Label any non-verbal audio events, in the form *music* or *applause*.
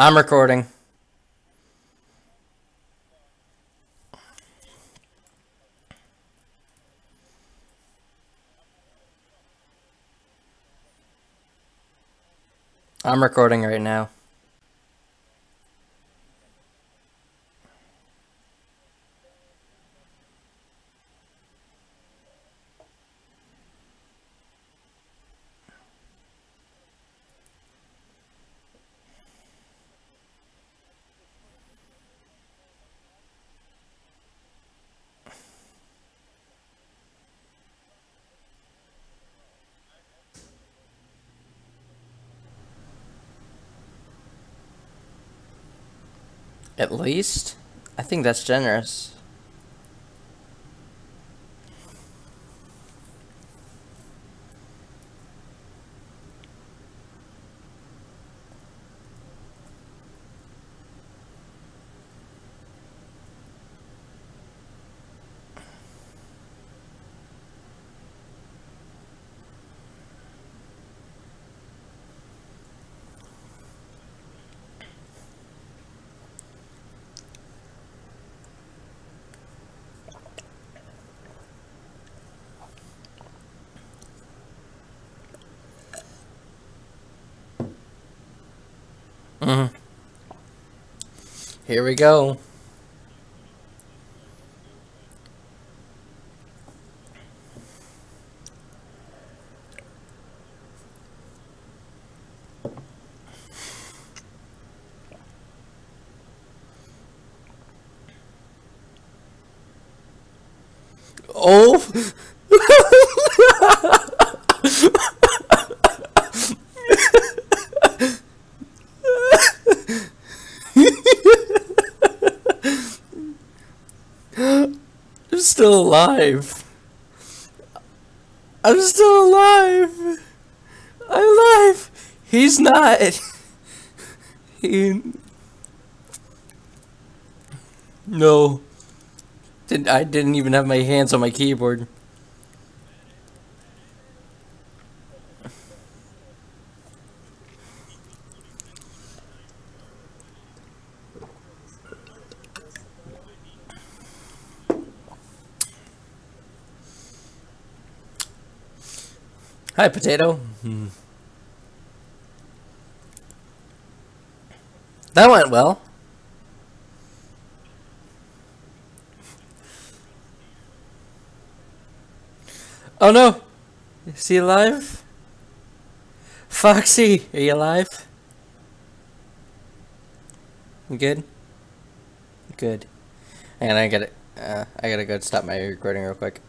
I'm recording. I'm recording right now. At least? I think that's generous. Mm-hmm. Here we go. Oh! *laughs* still alive. I'm still alive. I'm alive. He's not. *laughs* He. No. Did I didn't even have my hands on my keyboard. Hi, potato. That went well. Oh no! Is he alive? Foxy, are you alive? Good? Good. And I gotta, uh, I gotta go stop my recording real quick.